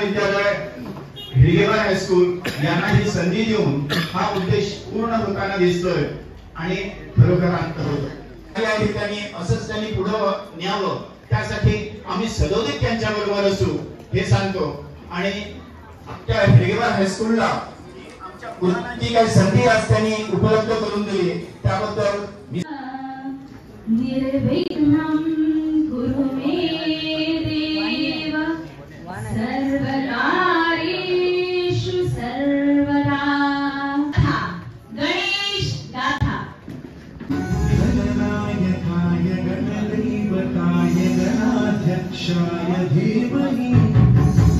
विद्यालय हायस्कूल यांना ही संधी देऊन हा उद्देश पूर्ण लोकांना दिसतोय आणि खरोखर ठिकाणी असंच त्यांनी पुढं न्यावं. त्यासाठी आम्ही सदोदित त्यांच्या बरोबर असू हे सांगतो. आणि त्या हिरगेवार हायस्कूलला ती काही संधी आज त्यांनी उपलब्ध करून दिली त्याबद्दल अध्यक्षाय धीमहि।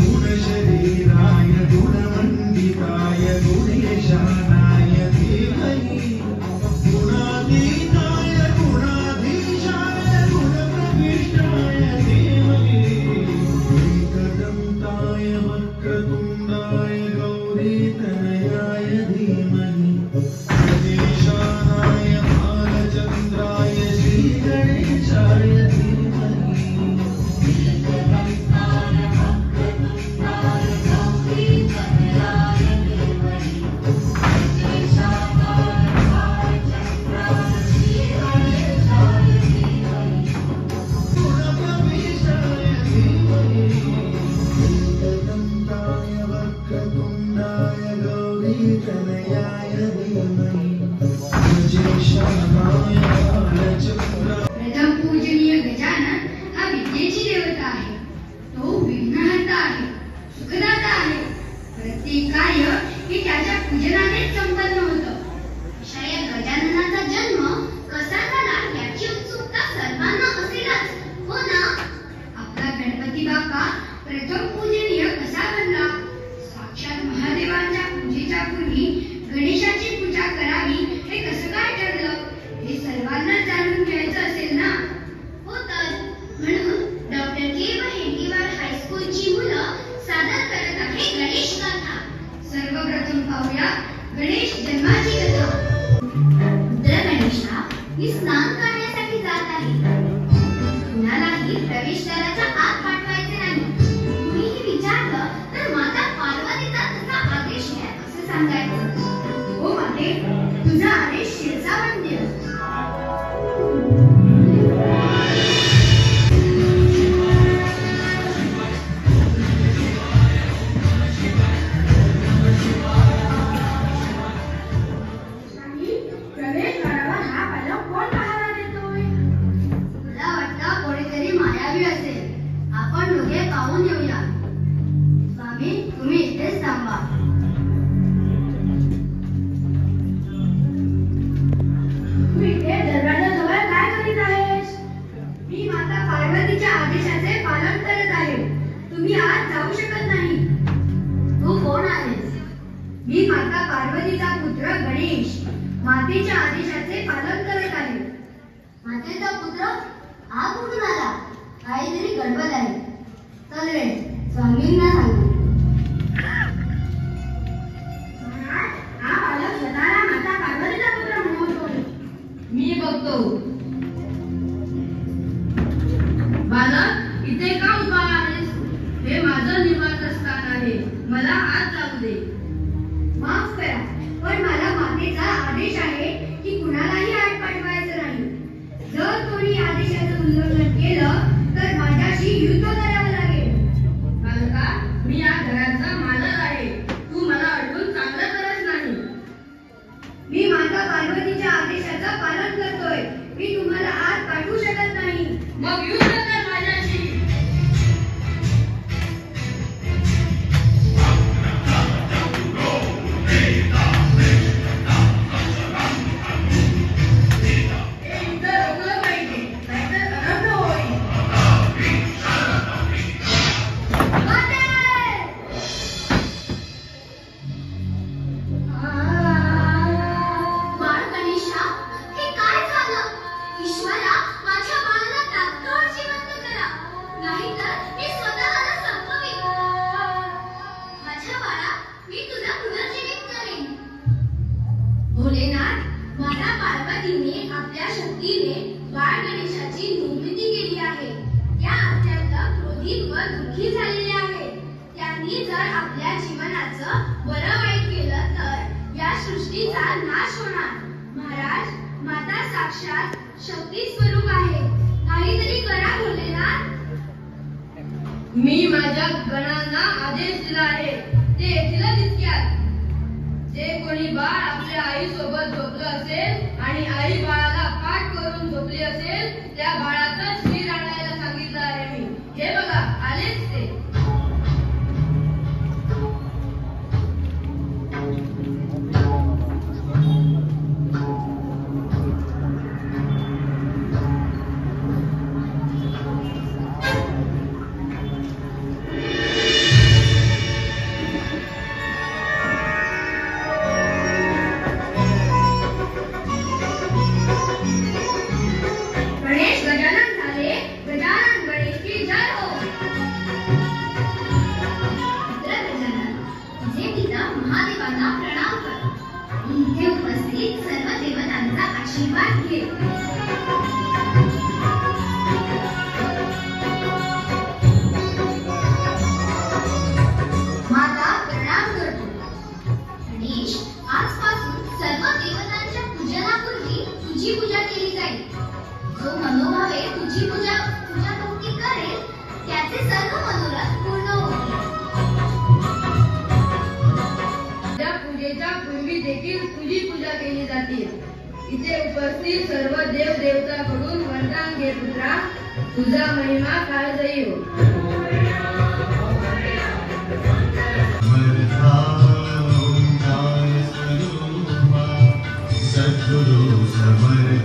respectively गडबड आहे. चल रे स्वामींना सांगू. शक्तीने बाळ गणेशाची निर्मिती केली आहे. त्या अत्यंत क्रोधित व दुःखी झालेल्या आहेत. त्यांनी जर आपल्या जीवनाचं बरं वाईट केलं तर या सृष्टीचा नाश होणार. महाराज माता साक्षात शक्ती स्वरूप आहे. काहीतरी करा भोलेनाथ मी माझ्या गणांना आदेश दिला आहे. ते येथीलच तितक्यात जे कोणी बाळ आपल्या आई सोबत झोपलं असेल आणि आई बाळाला पाठ करून झोपली असेल त्या बाळाचं शिर आणायला सांगितलं आहे मी. हे बघा आलेच जगातील सर्व देव देवता कडून वरदान घे पुत्रा. तुझा महिमा काय जाई हो सद्गुरु समर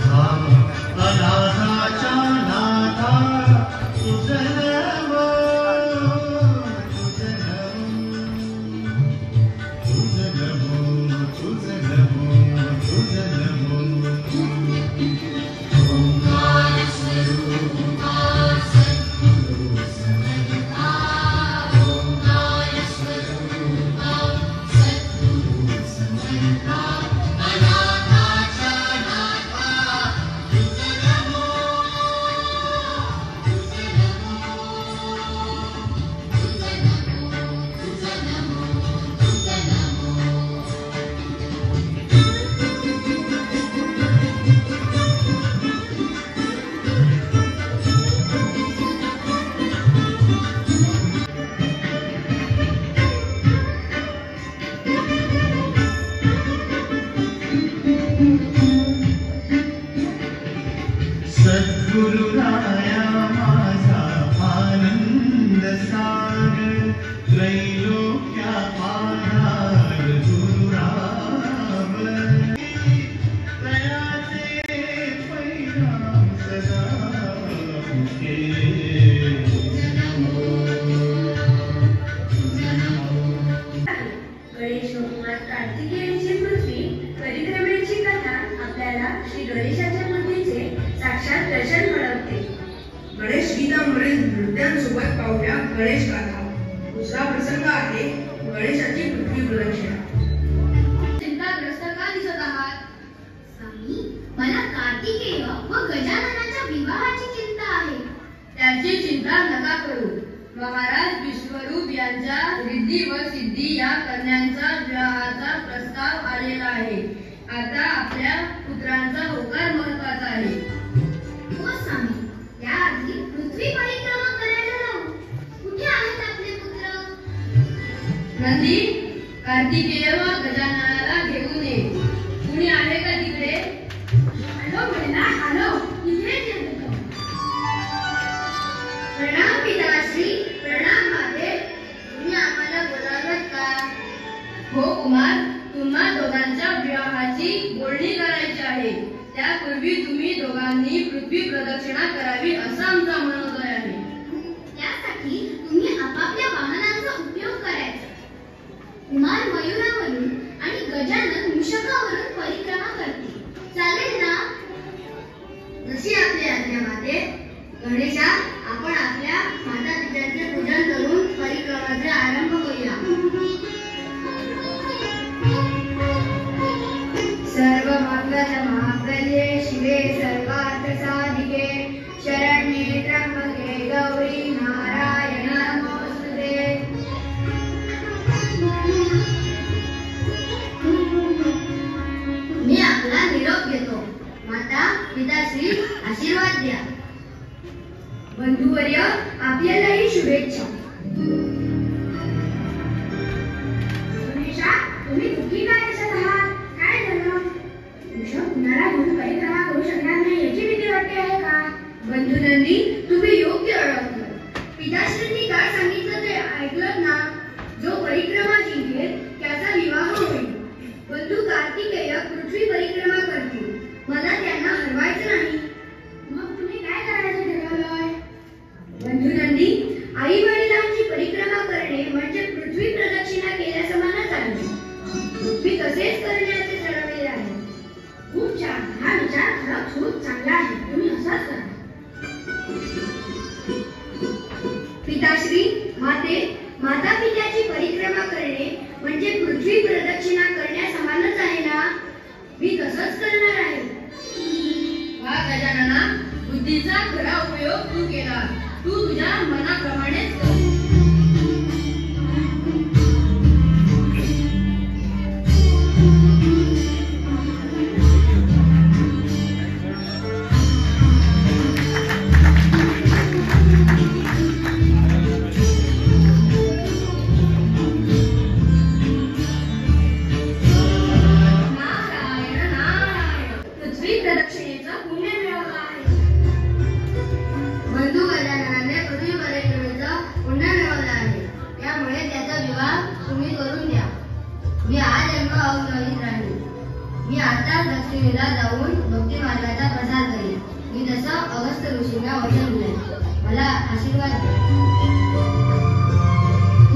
सर्वांनी पृथ्वी प्रदक्षिणा करावी असा आमचा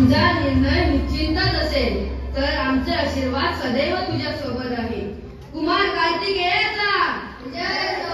तुझा निर्णय निश्चिंतच असेल तर आमचे आशीर्वाद सदैव तुझ्या सोबत आहे. कुमार कार्तिकेयाचा!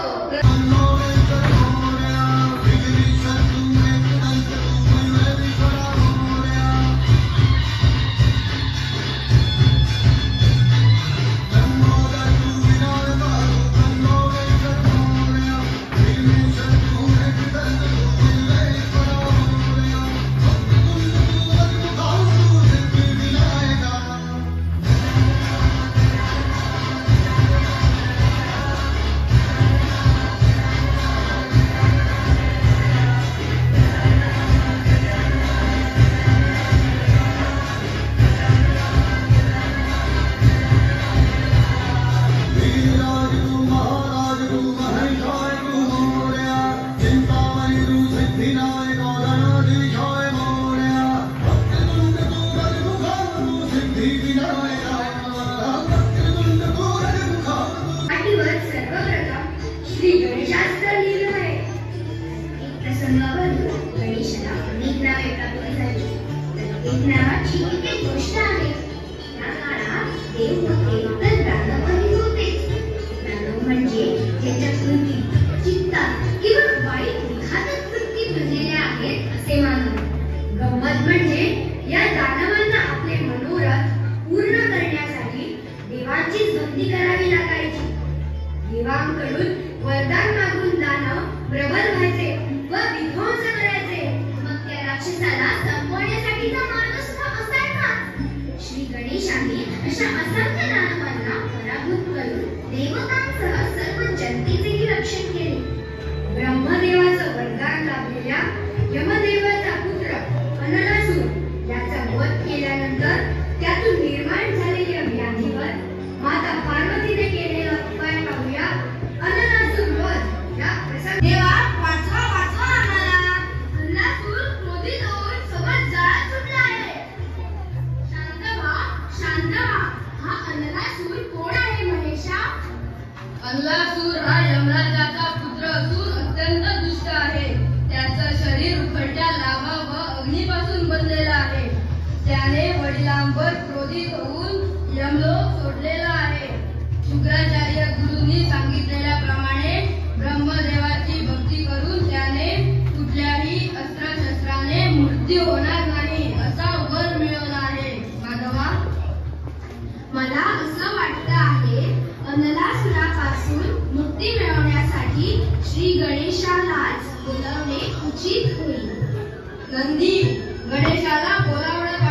प्रसन्न वाटत आहे अनलासुरापासून मुक्ती मिळवण्यासाठी श्री गणेशालाच बोलावणे उचित होईल. नंदी गणेशाला बोलावणं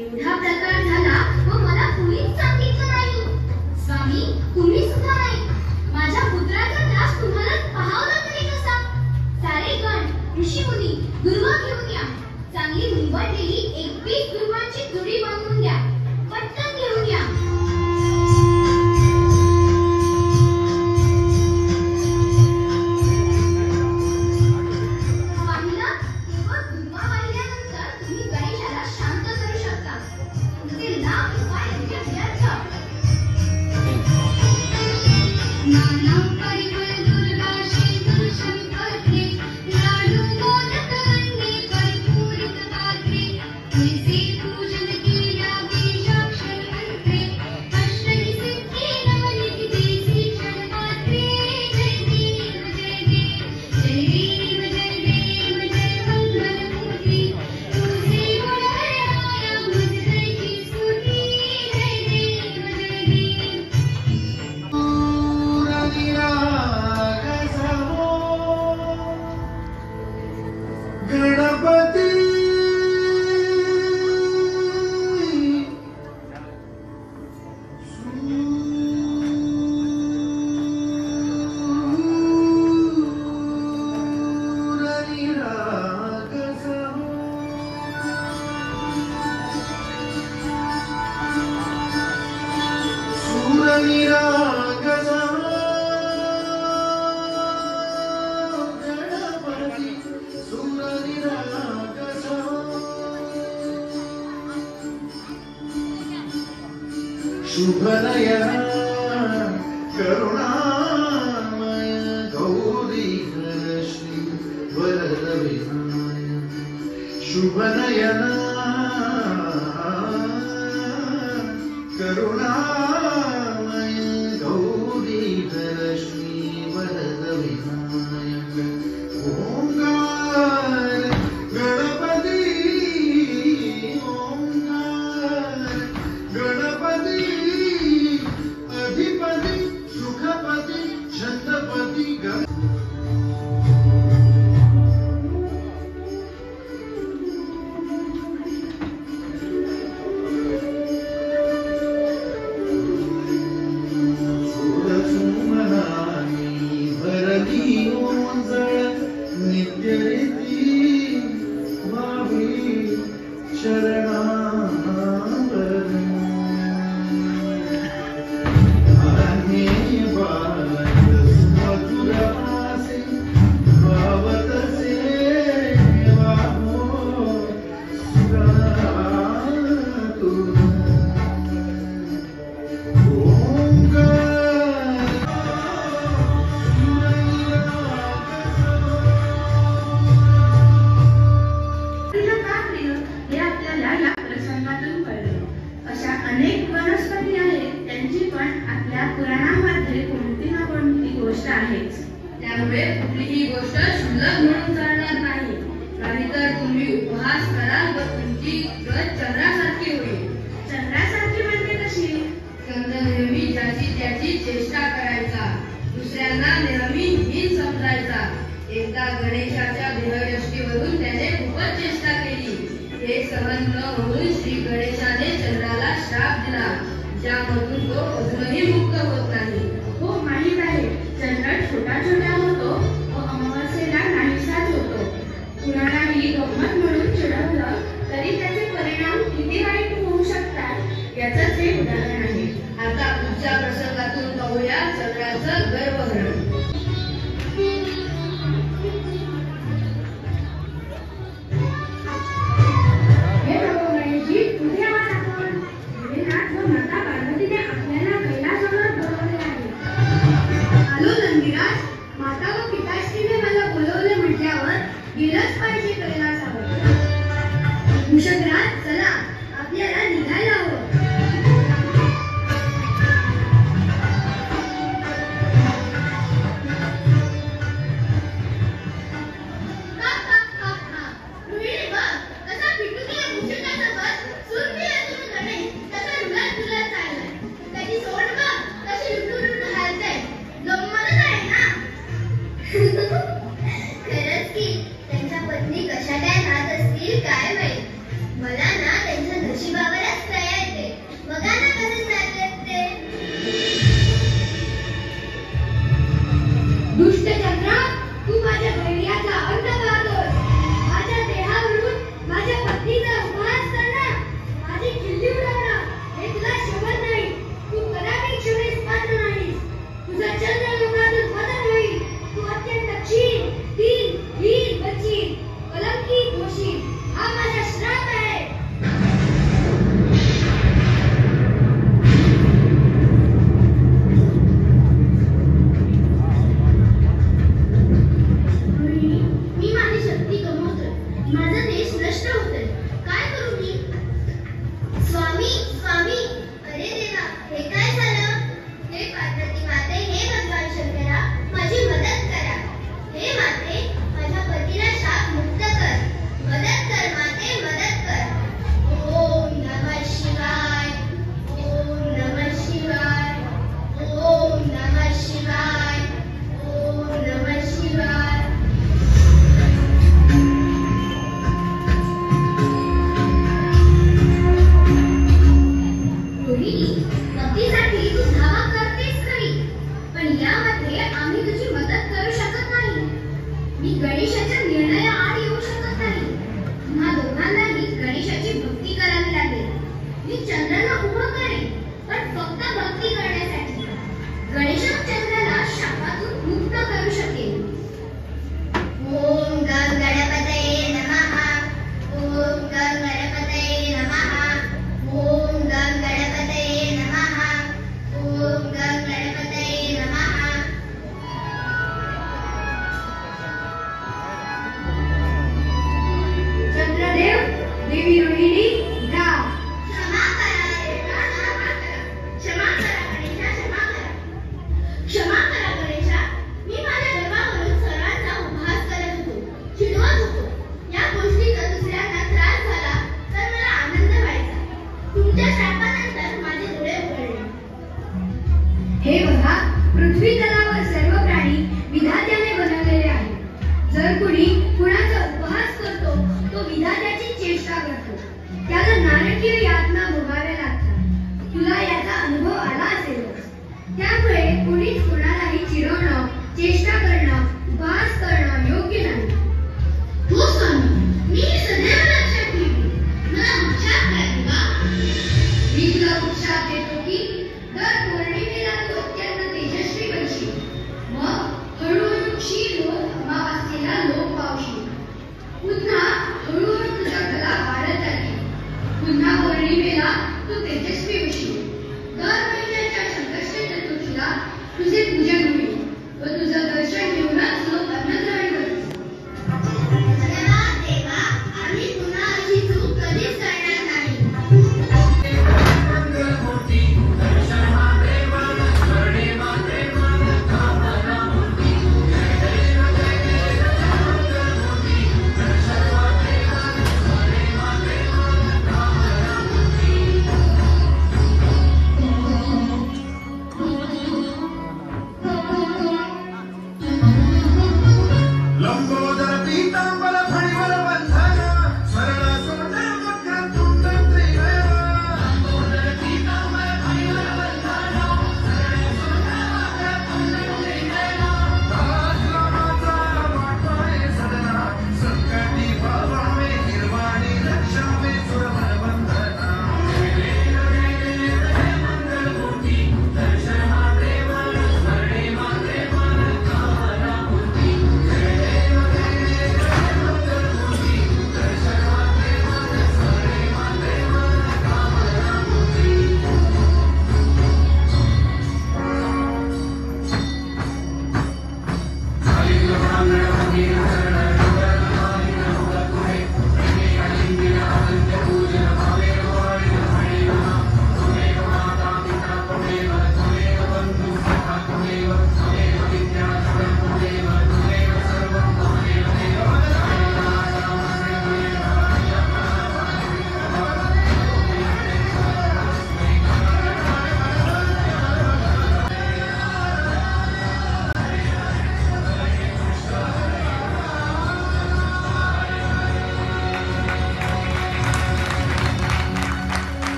एवढा प्रकार झाला व मला कुणीच सांगितलं नाही. स्वामी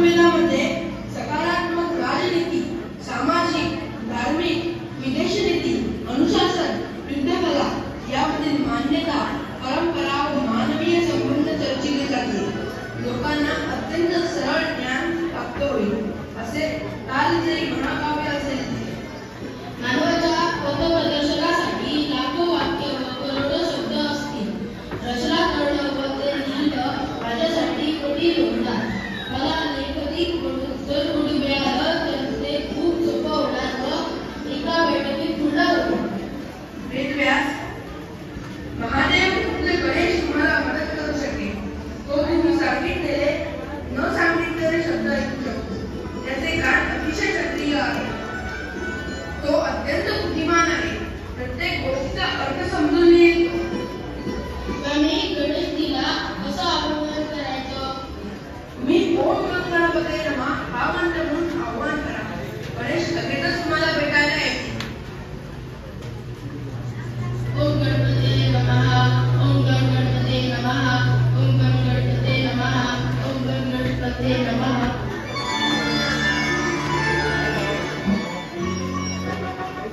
मिळामध्ये